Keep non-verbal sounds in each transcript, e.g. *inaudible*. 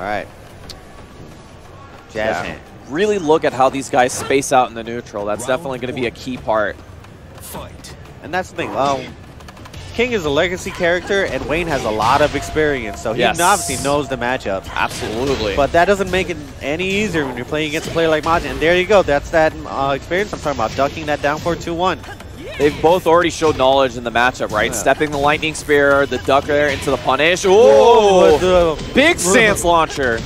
All right. Jazz Yeah. hand. Really look at how these guys space out in the neutral. That's definitely going to be a key part. Fight. And that's the thing. Um, King is a legacy character, and Wayne has a lot of experience, so he Yes. obviously knows the matchup. Absolutely. But that doesn't make it any easier when you're playing against a player like Majin. And there you go. That's that uh, experience I'm talking about. Ducking that down for 2-1. They've both already showed knowledge in the matchup, right? Yeah. Stepping the lightning spear, the duck there into the punish. Whoa, big stance launcher.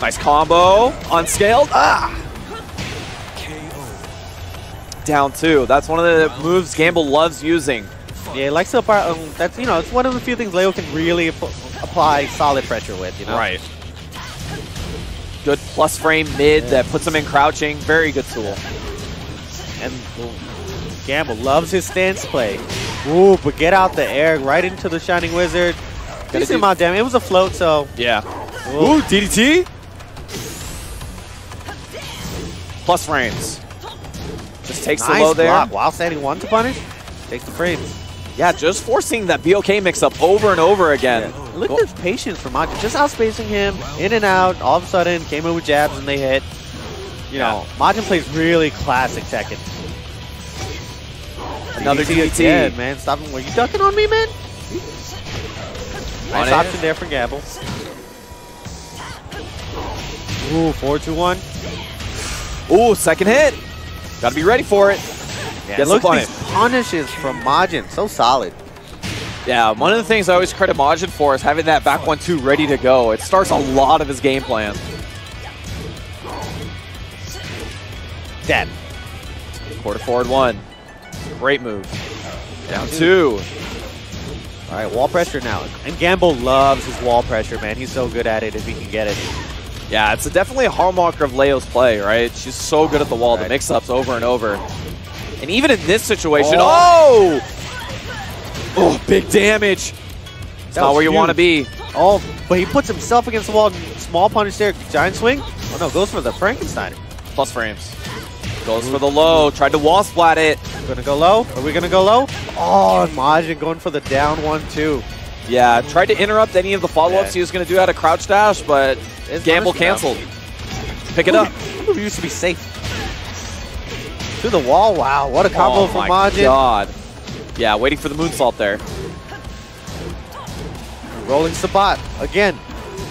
Nice combo, unscaled. Ah, KO. down two. That's one of the moves Gamble loves using. Yeah, he likes to apply. Um, that's you know, it's one of the few things Leo can really apply solid pressure with. You know, Right. Good plus frame mid that puts him in crouching. Very good tool. And Gamble loves his stance play. Ooh, but get out the air right into the Shining Wizard. Decent amount of damage. It was a float, so Yeah. Ooh. Ooh, DDT. Plus frames. Just takes nice the low there. block while standing one to punish. Takes the frames. Yeah, just forcing that BOK mix up over and over again. Look at this patience from Majin. Just outspacing him, in and out. All of a sudden, came in with jabs and they hit. You Yeah. know, Majin plays really classic Tekken. Another DDT again, man. Stop him. Were you ducking on me, man? Nice option there for Gamble. Ooh, 4 2 1. Ooh, second hit. Gotta be ready for it. Yeah, Gets look at these punishes from Majin. So solid. Yeah, one of the things I always credit Majin for is having that back one two ready to go. It starts a lot of his game plan. Dead. Quarter forward one. Great move. Down two. All right, wall pressure now. And Gamble loves his wall pressure, man. He's so good at it if he can get it. Yeah, it's a definitely a hallmark of Leo's play, right? She's so good at the wall, the mix-ups over and over. And even in this situation, Oh. oh! Oh, big damage. It's not where you want to be. Oh, but he puts himself against the wall. Small punish there. Giant swing. Oh, no, goes for the Frankenstein. Plus frames. Goes for the low. Tried to wall splat it. Gonna go low? Are we gonna go low? Oh, and Majin going for the down one, too. Yeah, tried to interrupt any of the follow-ups Yeah. he was going to do out of crouch dash, but It's Gamble canceled. Pick it up. That move used to be safe. To the wall. Wow, what a combo oh from Majin. god. Yeah, waiting for the moonsault there. Rolling Sobat. Again,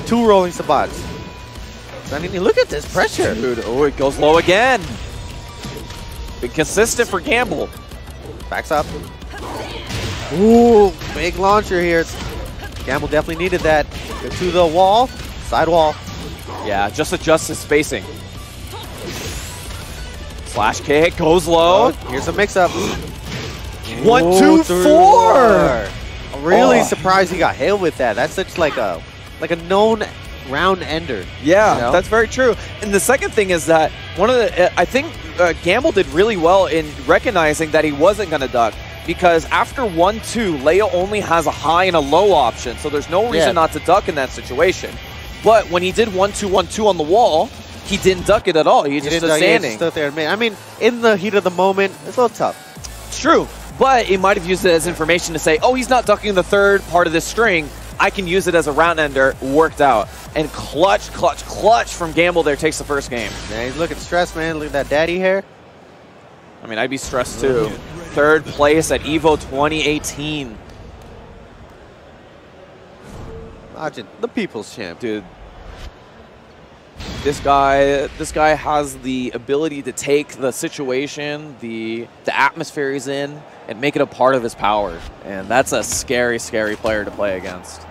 two rolling Sobats. I mean, look at this pressure. Dude, oh, it goes low again. Been consistent for Gamble. Backs up. Ooh, big launcher here. Gamble definitely needed that. Go to the wall. Side wall. Yeah, just adjust his spacing. Slash kick, goes low. Oh, here's a mix-up. *gasps* One, two, four. I'm really Oh. surprised he got hit with that. That's such like a like a known round ender. Yeah, You know? that's very true. And the second thing is that one of the, uh, I think uh, Gamble did really well in recognizing that he wasn't going to duck because after 1 2, Leo only has a high and a low option, so there's no reason Yeah. not to duck in that situation. But when he did 1 2 1 2 on the wall, he didn't duck it at all. He He just was standing. stood there made- I mean, in the heat of the moment, it's a little tough. It's true. But he might have used it as information to say, oh, he's not ducking the third part of this string. I can use it as a round ender. Worked out. And clutch, clutch, clutch from Gamble there takes the first game. Man, he's looking stressed, man. Look at that daddy hair. I mean, I'd be stressed too. Third place at EVO 2018. Majin, the people's champ. Dude, this guy, this guy has the ability to take the situation, the the atmosphere he's in, and make it a part of his power. And that's a scary, scary player to play against.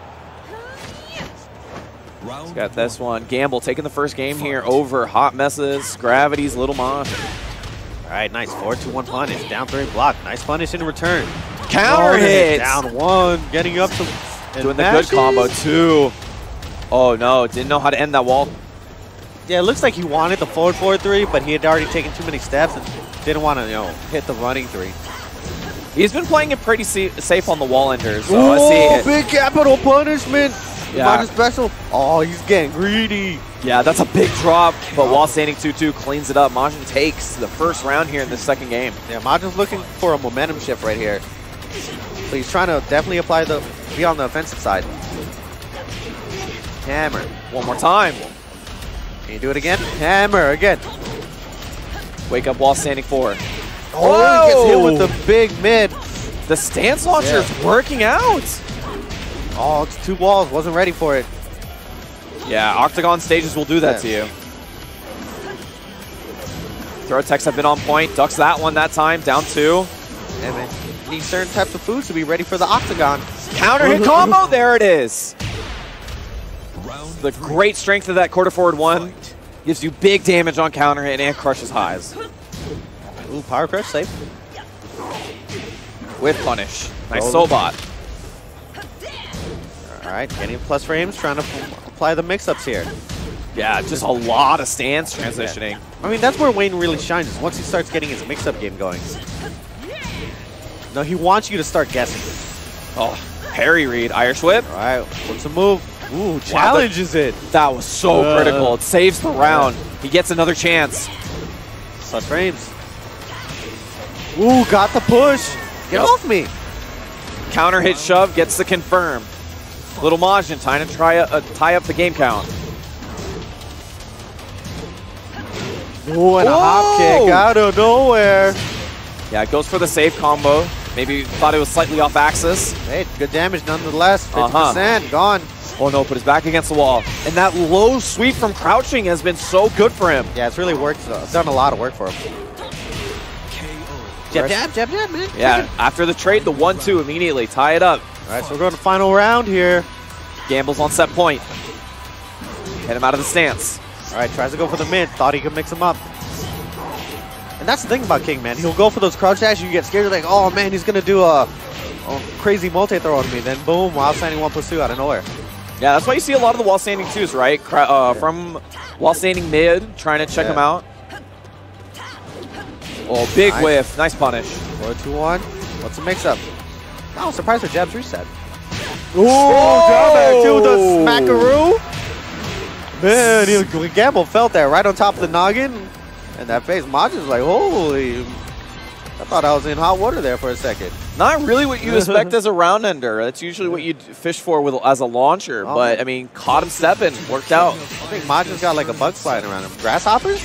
Round Got this one. Gamble taking the first game here over Hot Messes, Gravity's Little Mon. All right, nice. 4 2 1 punish. Down three block. Nice punish in return. Counter hit! Down one. Getting up to. Doing the good combo too. Oh no, didn't know how to end that wall. Yeah, it looks like he wanted the forward 4 3, but he had already taken too many steps and didn't want to, you know, hit the running three. He's been playing it pretty safe on the wall enders, so I see it. big capital punishment. Yeah. Majin special. Oh, he's getting greedy. Yeah, that's a big drop, but while standing 2-2 cleans it up. Majin takes the first round here in the second game. Yeah, Majin's looking for a momentum shift right here. But he's trying to definitely apply the be on the offensive side. Hammer. One more time. Can you do it again? Hammer again. Wake up while standing forward. Oh, he gets hit with the big mid. The stance launcher is working out. Oh, it's two walls. Wasn't ready for it. Yeah, Octagon stages will do that to you. Throw attacks have been on point. Ducks that one that time. Down two. Yeah, man. You need certain types of foods to be ready for the octagon. Counter hit combo. There it is. The great strength of that quarter forward one gives you big damage on counter hit and crushes highs Ooh, power crush safe. with punish. Nice Oh. Sobat. All right, getting plus frames, trying to apply the mix-ups here. Yeah, just a lot of stance transitioning. I mean, that's where Wayne really shines, is once he starts getting his mix-up game going. No, he wants you to start guessing. Oh, parry read, Irish whip. All right, what's the move? Ooh, challenges it. That was so Uh, critical. It saves the round. He gets another chance. Plus frames. Ooh, got the push. Get Yep. off me. Counter hit shove gets the confirm. Little Majin trying to try a, uh, tie up the game count. Ooh, and a hop kick out of nowhere. Yeah, it goes for the save combo. Maybe thought it was slightly off axis. Hey, good damage nonetheless. 50%, Uh-huh. gone. Oh no, put his back against the wall. And that low sweep from crouching has been so good for him. Yeah, it's really worked. uh, It's done a lot of work for him. Jab, jab, jab, jab, man. Yeah, after the trade, the 1-2 immediately, tie it up. All right, so we're going to final round here. Gambles on set point. Get him out of the stance. All right, tries to go for the mid. Thought he could mix him up. And that's the thing about King, man. He'll go for those crouch dash. You get scared. You're like, oh, man, he's going to do a, a crazy multi-throw on me. Then, boom, while standing 1 plus 2 out of nowhere. Yeah, that's why you see a lot of the wall standing twos, right? Uh, from wall standing mid, trying to check Yeah. him out. Oh, big Nice. whiff. Nice punish. 4 2 1. What's the mix up? Oh, surprised the jabs reset. Ooh, Oh! down back to the smackaroo. Man, he, Gamble felt that right on top of the noggin. And that face, Majin's like, holy. I thought I was in hot water there for a second. Not really what you expect *laughs* as a round ender. That's usually what you'd fish for with as a launcher. Oh, but man. I mean, caught him stepping, worked out. I think Majin's got like a bug flying around him. Grasshoppers?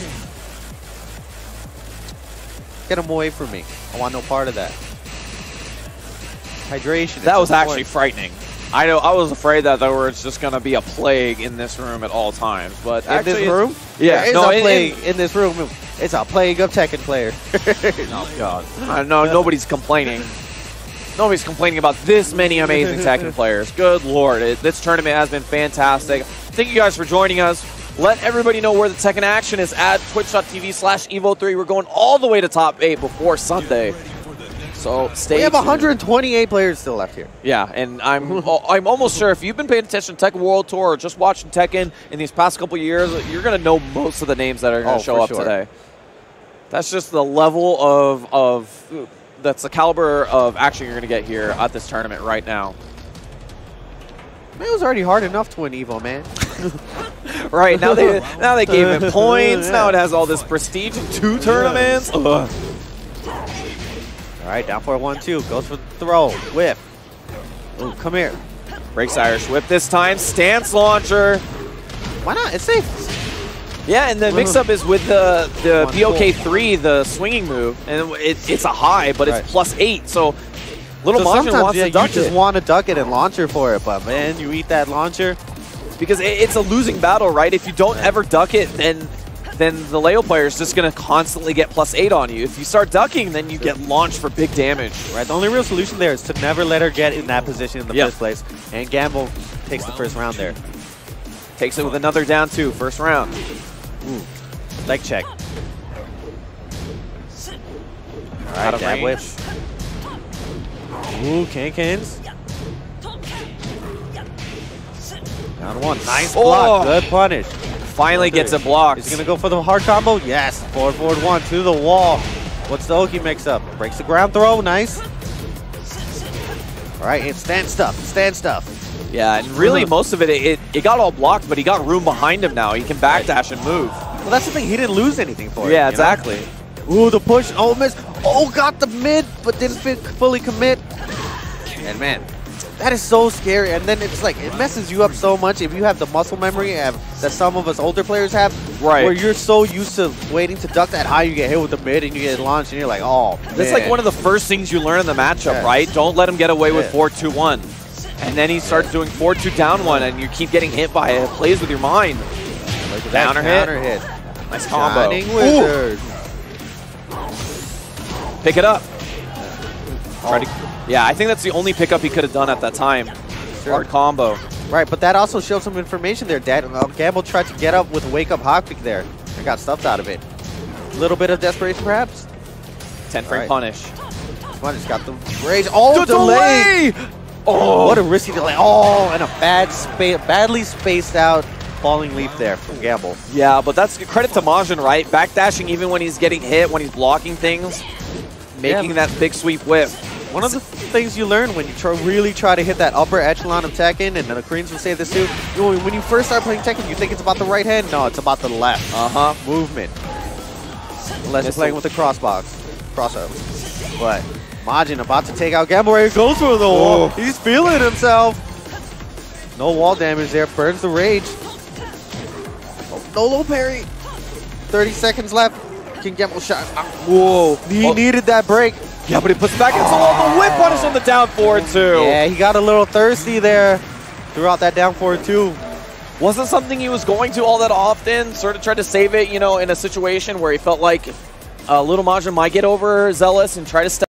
Get him away from me. I want no part of that. Hydration. That was actually important. frightening. I know. I was afraid that there was just going to be a plague in this room at all times. But in actually, this room. yeah, there no, a in- plague in, this room. It's a plague of Tekken players. *laughs* Oh God! I know nobody's complaining. Nobody's complaining about this many amazing Tekken players. Good lord, it, this tournament has been fantastic. Thank you guys for joining us. Let everybody know where the Tekken action is at twitch.tv slash evo3. We're going all the way to top 8 before Sunday. So stay we have tuned. 128 players still left here. Yeah, and I'm *laughs* I'm almost sure if you've been paying attention to Tekken World Tour or just watching Tekken in these past couple years, you're gonna know most of the names that are gonna Oh, show up sure. today. That's just the level of of that's the caliber of action you're gonna get here at this tournament right now. Man, it was already hard enough to win Evo, man. *laughs* Right now they *laughs* now they gave him points. Yeah. Now it has all this prestige in two tournaments. Ugh. All right, down for one, two. Goes for the throw. Whip. Ooh, come here. Breaks Irish whip this time. Stance launcher. Why not? It's safe. Yeah, and the mix-up is with the the One, BOK3, the swinging move, and it, it's a high, but it's Right. plus eight. So little So sometimes wants yeah, to duck you just it want to duck it and launcher for it, but man, you eat that launcher. because it, it's a losing battle, right? If you don't ever duck it, then then the Leo player is just going to constantly get plus eight on you. If you start ducking, then you get launched for big damage. Right. The only real solution there is to never let her get in that position in the Yep. first place. And Gamble takes the first round there. Takes it with another down two, first round. Leg check. All Out of jab whip. Ooh, can cans. Down one. Nice Oh. block. Good punish. Finally gets a block. Is he going to go for the hard combo? Yes. Forward, forward one to the wall. What's the Oki mix up? Breaks the ground throw. Nice. All right, and stand stuff. Stand stuff. Yeah, and really most of it, it, it got all blocked, but he got room behind him now. He can backdash and move. Well, that's the thing. He didn't lose anything for it. Yeah, you know? exactly. Ooh, the push. Oh, miss. Oh, got the mid, but didn't fully commit. And man, That is so scary, and then it's like it messes you up so much if you have the muscle memory have, that some of us older players have, Right. Where you're so used to waiting to duck that high, you get hit with the mid and you get launched, and you're like, oh, That's like one of the first things you learn in the matchup, Yeah. right? Don't let him get away with 4-2-1. And then he starts doing 4-2 down one, and you keep getting hit by it. It plays with your mind. Look at counter hit. counter hit. Nice combo. Pick it up. Try to- yeah, I think that's the only pickup he could have done at that time. Sure. Hard combo. Right, but that also showed some information there, Dad. Uh, Gamble tried to get up with Wake Up Hop Kick there and got stuffed out of it. A little bit of desperation, perhaps? 10 frame Right. punish. Just got the rage. Oh, The delay! delay! Oh, What a risky delay. Oh, and a bad spa badly spaced out falling leap there from Gamble. Yeah, but that's credit to Majin, right? Backdashing even when he's getting hit, when he's blocking things, making Yeah. that big sweep whip. One of the things you learn when you try, really try to hit that upper echelon of Tekken, and the Koreans will say this too, you know, when you first start playing Tekken, you think it's about the right hand. No, it's about the left. Uh-huh. movement. Unless you're playing with the crossbox, crossover. But Majin about to take out Gamble. He goes for the wall. Oh. He's feeling himself. No wall damage there. Burns the rage. Oh, no low parry. 30 seconds left. Can Gamble shot? Ah, Whoa. He Oh, needed that break. yeah, but he puts it back into the wall. The whip punish on the down forward, too. Yeah, he got a little thirsty there throughout that down forward too. Wasn't something he was going to all that often. Sort of tried to save it, you know, in a situation where he felt like uh, Little Majin might get over Zealous and try to step